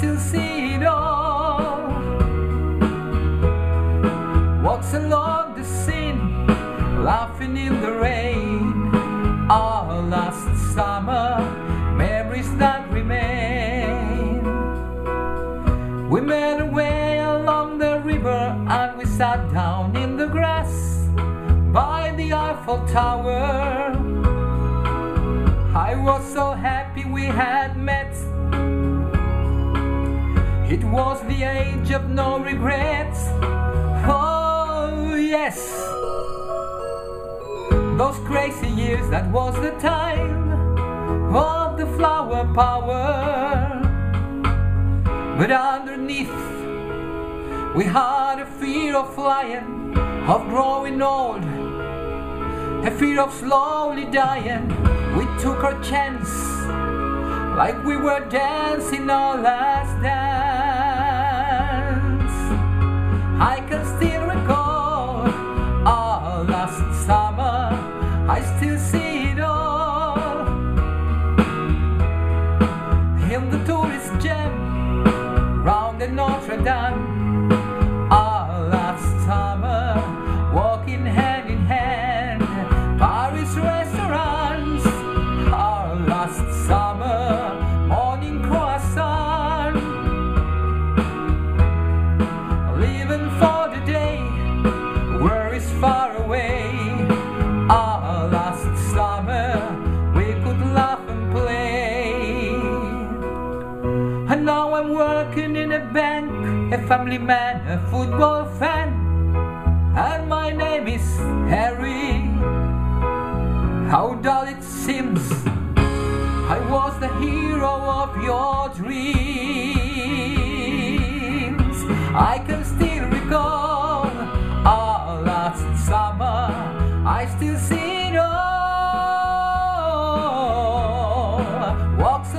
still see it all. Walks along the Seine, laughing in the rain. Our last summer, memories that remain. We made our way along the river and we sat down in the grass by the Eiffel Tower. I was so happy we had met. It was the age of no regrets. Oh, yes. Those crazy years, that was the time of the flower power. But underneath, we had a fear of flying, of growing old, a fear of slowly dying. We took our chance, like we were dancing our last dance. I can still recall our last summer. I still see it all in the tourist jam round the Notre Dame. I'm working in a bank, a family man, a football fan, and my name is Harry. How dull it seems, I was the hero of your dreams. I can still recall our last summer, I still see it all. Walks